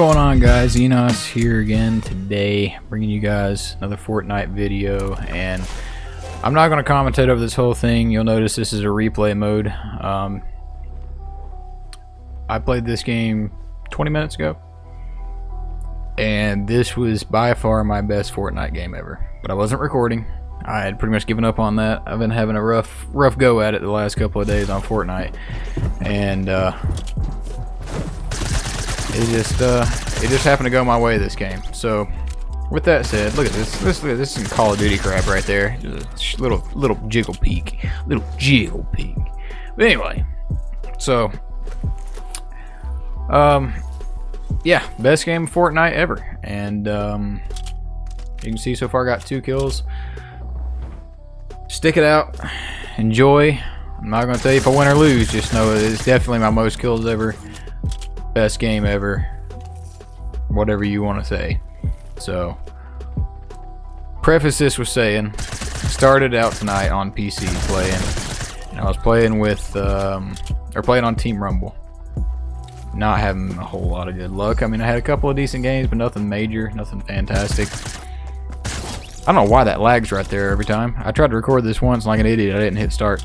going on guys? Enos here again today bringing you guys another Fortnite video and I'm not going to commentate over this whole thing. You'll notice this is a replay mode. Um, I played this game 20 minutes ago and this was by far my best Fortnite game ever. But I wasn't recording. I had pretty much given up on that. I've been having a rough rough go at it the last couple of days on Fortnite and uh, it just uh, it just happened to go my way this game. So with that said, look at this. This look at this is some Call of Duty crap right there. Just a little little jiggle peek, little jiggle peek. But anyway, so um, yeah, best game of Fortnite ever, and um, you can see so far got two kills. Stick it out, enjoy. I'm not gonna tell you if I win or lose. Just know it's definitely my most kills ever best game ever. Whatever you want to say. So, preface this with saying, started out tonight on PC playing, and I was playing with, um, or playing on Team Rumble. Not having a whole lot of good luck. I mean, I had a couple of decent games, but nothing major, nothing fantastic. I don't know why that lags right there every time. I tried to record this once like an idiot. I didn't hit start.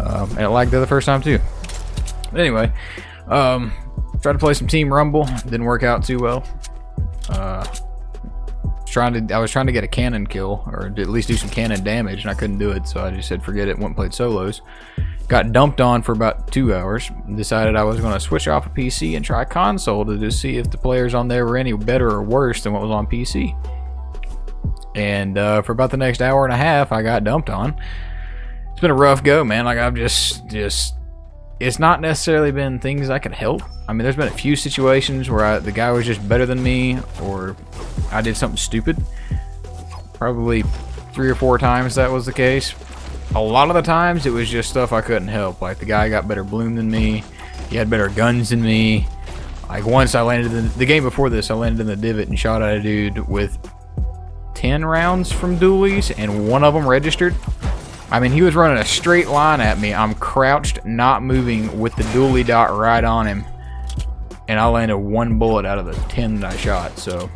Um, and it lagged there the first time too. Anyway, um, Tried to play some Team Rumble, didn't work out too well. Uh, trying to, I was trying to get a cannon kill, or at least do some cannon damage, and I couldn't do it, so I just said forget it, went and played solos. Got dumped on for about two hours. Decided I was going to switch off a PC and try console to just see if the players on there were any better or worse than what was on PC. And uh, for about the next hour and a half, I got dumped on. It's been a rough go, man. Like I've just, just it's not necessarily been things I could help. I mean, there's been a few situations where I, the guy was just better than me, or I did something stupid. Probably three or four times that was the case. A lot of the times it was just stuff I couldn't help. Like the guy got better bloom than me. He had better guns than me. Like once I landed in the game before this, I landed in the divot and shot at a dude with 10 rounds from dualies, and one of them registered. I mean, he was running a straight line at me. I'm crouched, not moving, with the dually dot right on him. And I landed one bullet out of the 10 that I shot. So,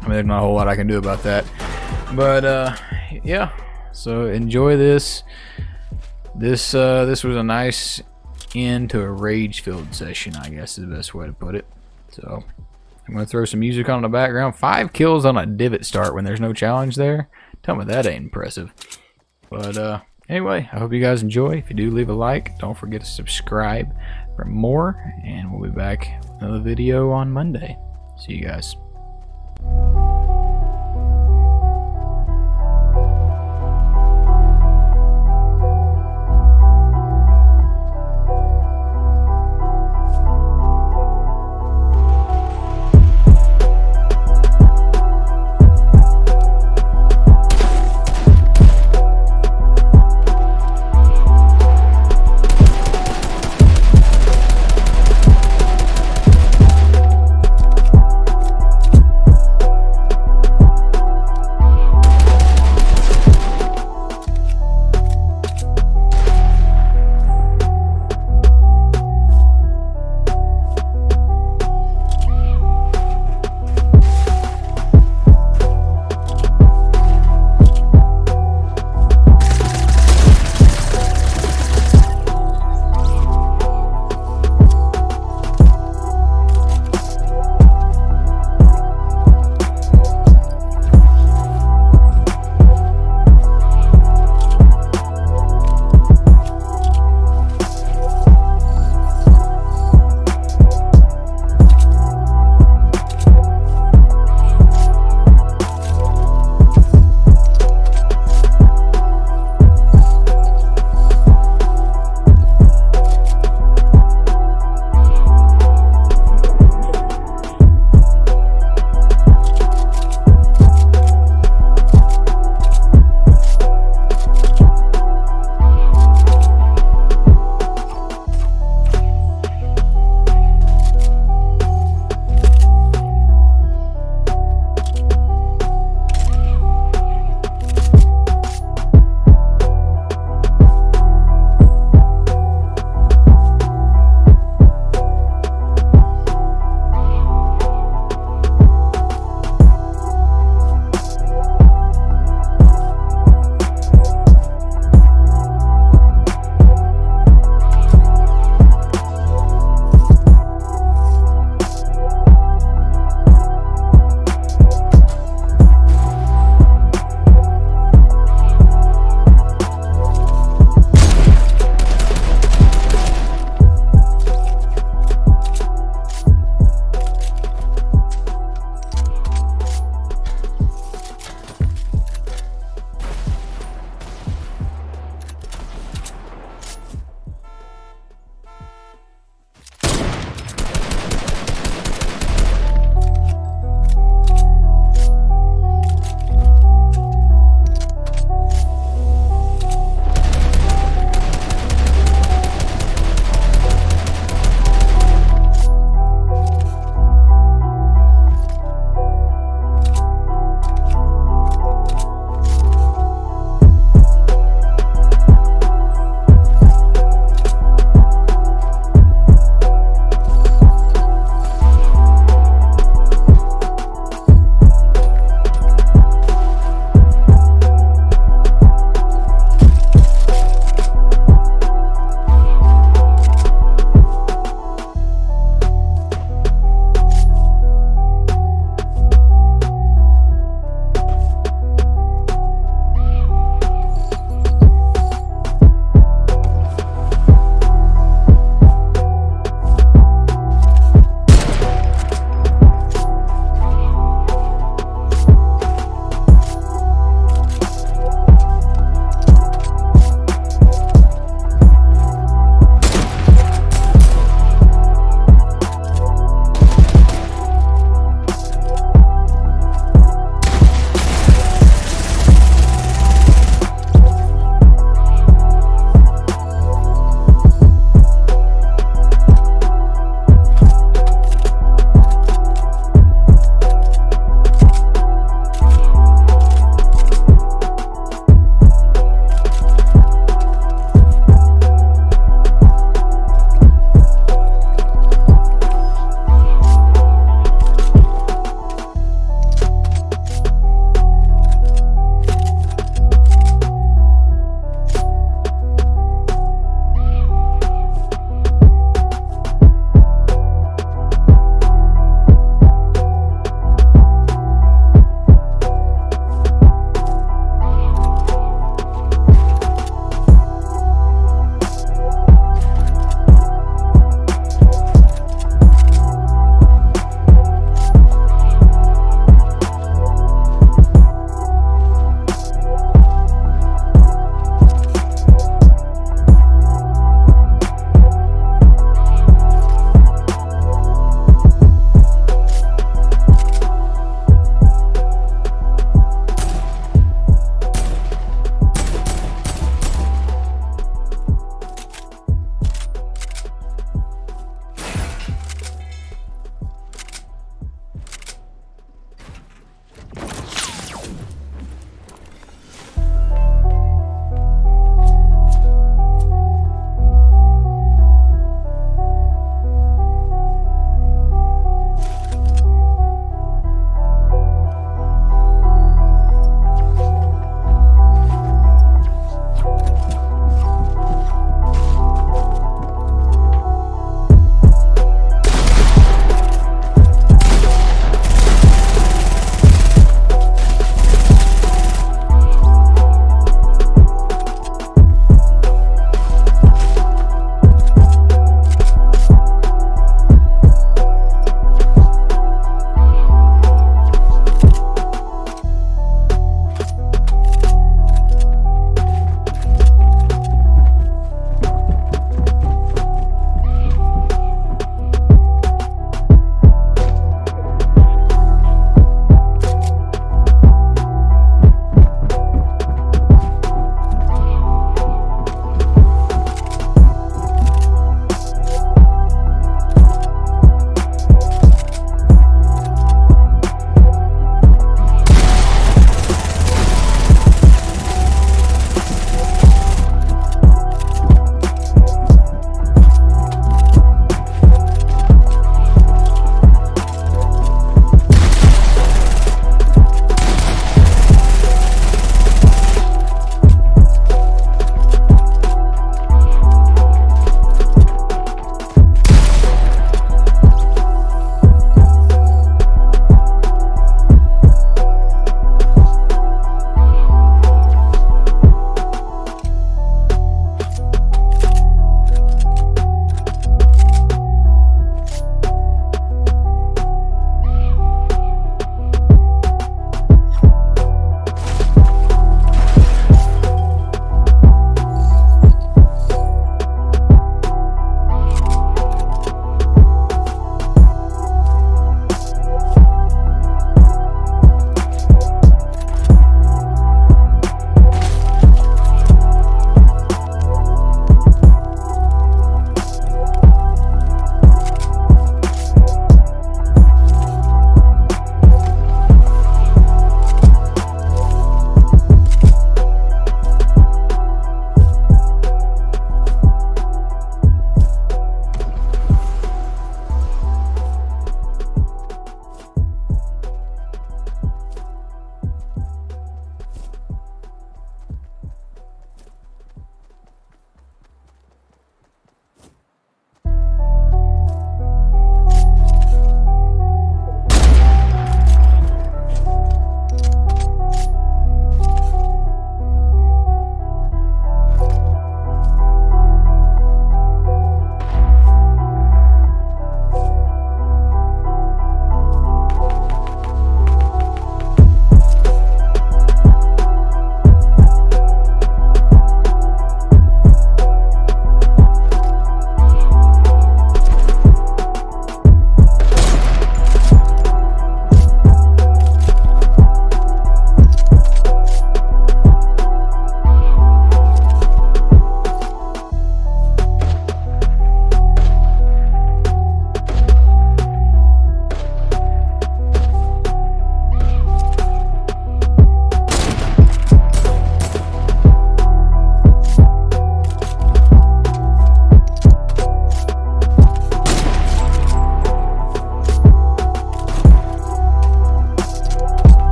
I mean, there's not a whole lot I can do about that. But, uh, yeah. So, enjoy this. This, uh, this was a nice end to a rage-filled session, I guess is the best way to put it. So, I'm going to throw some music on in the background. Five kills on a divot start when there's no challenge there. Tell me that ain't impressive. But uh, anyway, I hope you guys enjoy. If you do, leave a like. Don't forget to subscribe for more. And we'll be back with another video on Monday. See you guys.